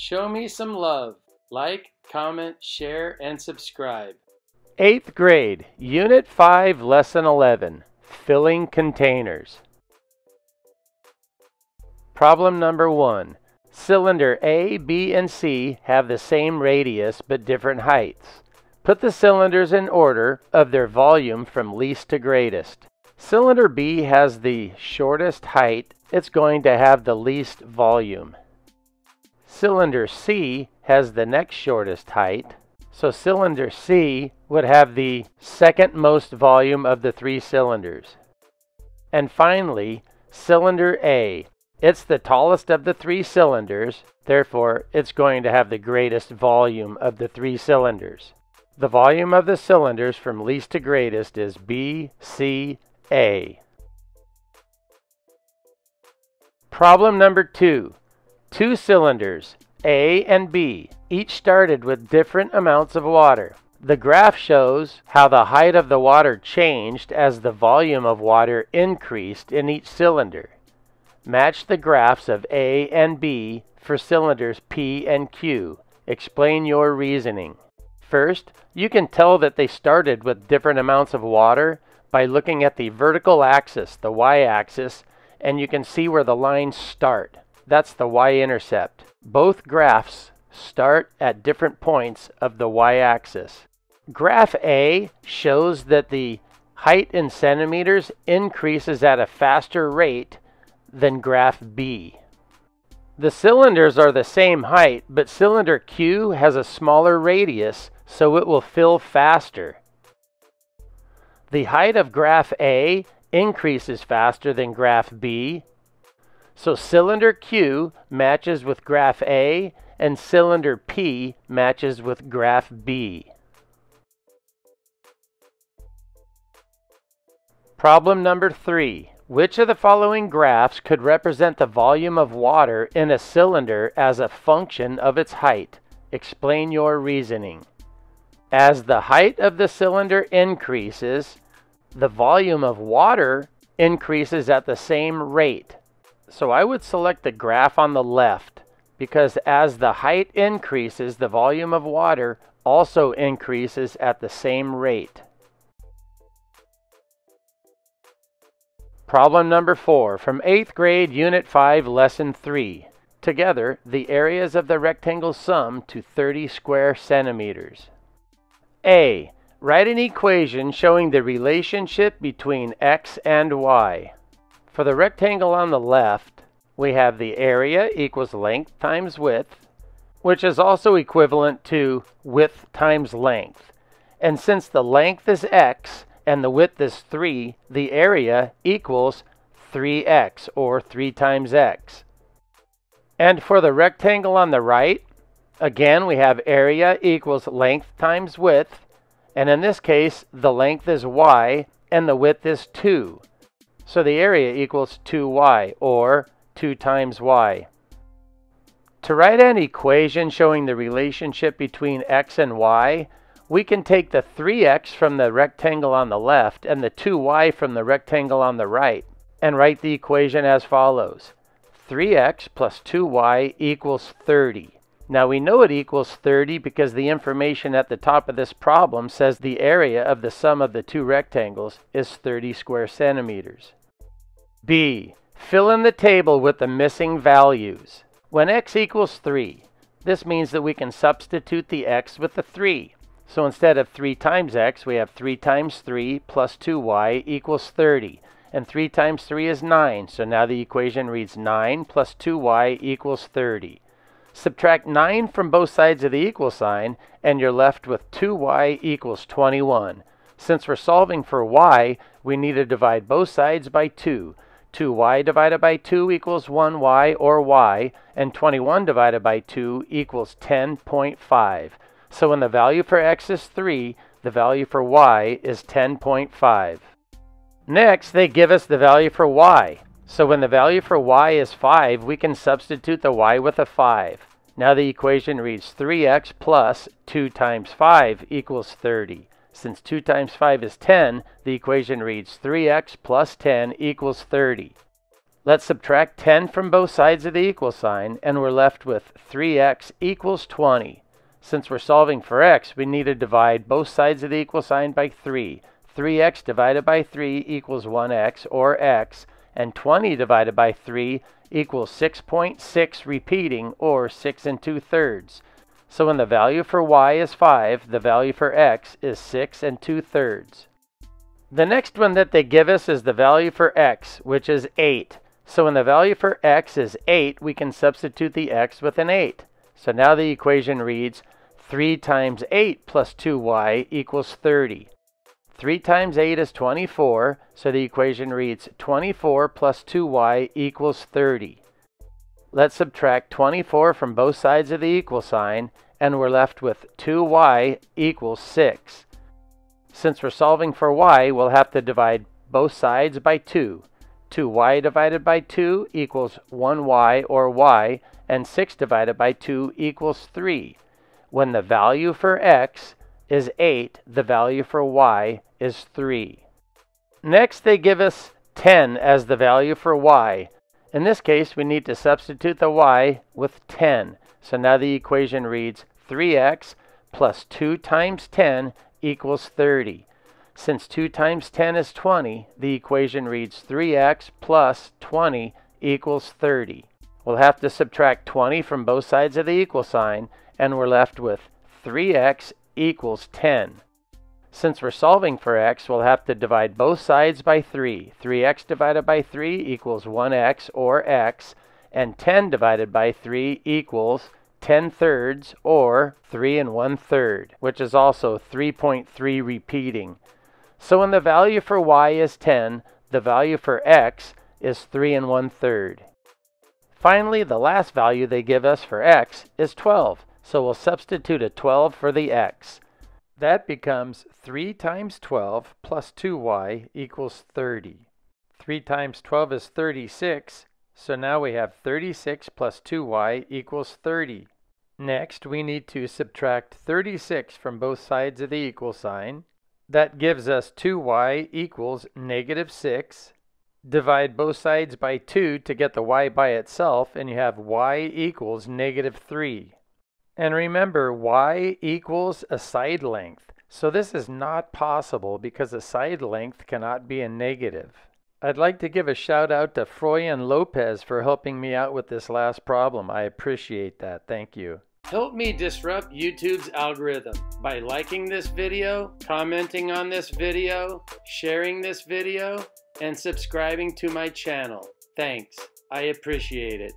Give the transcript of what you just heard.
Show me some love. Like, comment, share, and subscribe. 8th grade, Unit 5, Lesson 11, Filling Containers. Problem number 1. Cylinder A, B, and C have the same radius but different heights. Put the cylinders in order of their volume from least to greatest. Cylinder B has the shortest height. It's going to have the least volume. Cylinder C has the next shortest height. So cylinder C would have the second most volume of the three cylinders. And finally, cylinder A. It's the tallest of the three cylinders, therefore it's going to have the greatest volume of the three cylinders. The volume of the cylinders from least to greatest is B, C, A. Problem number two. Two cylinders, A and B, each started with different amounts of water. The graph shows how the height of the water changed as the volume of water increased in each cylinder. Match the graphs of A and B for cylinders P and Q. Explain your reasoning. First, you can tell that they started with different amounts of water by looking at the vertical axis, the y-axis, and you can see where the lines start. That's the y-intercept. Both graphs start at different points of the y-axis. Graph A shows that the height in centimeters increases at a faster rate than graph B. The cylinders are the same height, but cylinder Q has a smaller radius, so it will fill faster. The height of graph A increases faster than graph B, so cylinder Q matches with graph A and cylinder P matches with graph B. Problem number three. Which of the following graphs could represent the volume of water in a cylinder as a function of its height? Explain your reasoning. As the height of the cylinder increases, the volume of water increases at the same rate. So I would select the graph on the left because as the height increases, the volume of water also increases at the same rate. Problem number 4 from 8th grade, Unit 5, Lesson 3. Together, the areas of the rectangle sum to 30 square centimeters. A. Write an equation showing the relationship between x and y. For the rectangle on the left, we have the area equals length times width, which is also equivalent to width times length. And since the length is x, and the width is 3, the area equals 3x, or 3 times x. And for the rectangle on the right, again, we have area equals length times width, and in this case, the length is y, and the width is 2. So the area equals 2y, or 2 times y. To write an equation showing the relationship between x and y, we can take the 3x from the rectangle on the left and the 2y from the rectangle on the right and write the equation as follows. 3x plus 2y equals 30. Now we know it equals 30 because the information at the top of this problem says the area of the sum of the two rectangles is 30 square centimeters. B. Fill in the table with the missing values. When x equals 3, this means that we can substitute the x with the 3. So instead of 3 times x, we have 3 times 3 plus 2y equals 30. And 3 times 3 is 9, so now the equation reads 9 plus 2y equals 30. Subtract 9 from both sides of the equal sign, and you're left with 2y equals 21. Since we're solving for y, we need to divide both sides by 2. 2y divided by 2 equals 1y or y, and 21 divided by 2 equals 10.5. So when the value for x is 3, the value for y is 10.5. Next, they give us the value for y. So when the value for y is 5, we can substitute the y with a 5. Now the equation reads 3x plus 2 times 5 equals 30. Since 2 times 5 is 10, the equation reads 3x plus 10 equals 30. Let's subtract 10 from both sides of the equal sign, and we're left with 3x equals 20. Since we're solving for x, we need to divide both sides of the equal sign by 3. 3x divided by 3 equals 1x, or x, and 20 divided by 3 equals 6.6 repeating, or 6 and 2 thirds. So when the value for y is 5, the value for x is 6 and 2 thirds. The next one that they give us is the value for x, which is 8. So when the value for x is 8, we can substitute the x with an 8. So now the equation reads 3 times 8 plus 2y equals 30. 3 times 8 is 24, so the equation reads 24 plus 2y equals 30. Let's subtract 24 from both sides of the equal sign, and we're left with 2y equals 6. Since we're solving for y, we'll have to divide both sides by 2. 2y divided by 2 equals 1y or y, and 6 divided by 2 equals 3. When the value for x is 8, the value for y is 3. Next, they give us 10 as the value for y. In this case, we need to substitute the y with 10. So now the equation reads 3x plus 2 times 10 equals 30. Since 2 times 10 is 20, the equation reads 3x plus 20 equals 30. We'll have to subtract 20 from both sides of the equal sign, and we're left with 3x equals 10. Since we're solving for x, we'll have to divide both sides by 3. 3x divided by 3 equals 1x, or x, and 10 divided by 3 equals 10 thirds, or 3 and 1 third, which is also 3.3 repeating. So when the value for y is 10, the value for x is 3 and 1 third. Finally, the last value they give us for x is 12, so we'll substitute a 12 for the x. That becomes 3 times 12 plus 2y equals 30. 3 times 12 is 36, so now we have 36 plus 2y equals 30. Next, we need to subtract 36 from both sides of the equal sign, that gives us 2y equals negative 6. Divide both sides by 2 to get the y by itself, and you have y equals negative 3. And remember, y equals a side length. So this is not possible because a side length cannot be a negative. I'd like to give a shout out to Froyan Lopez for helping me out with this last problem. I appreciate that. Thank you. Help me disrupt YouTube's algorithm by liking this video, commenting on this video, sharing this video, and subscribing to my channel. Thanks. I appreciate it.